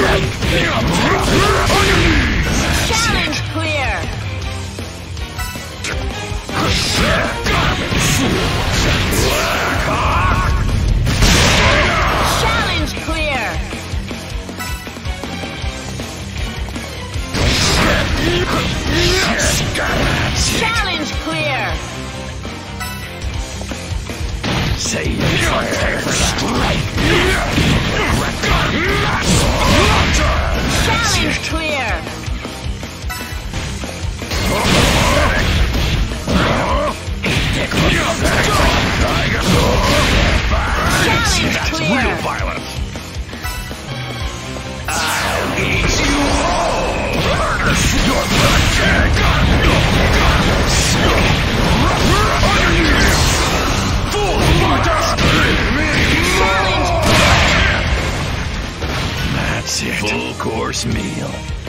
Challenge clear. Challenge clear. Challenge clear. That's it. Full course meal.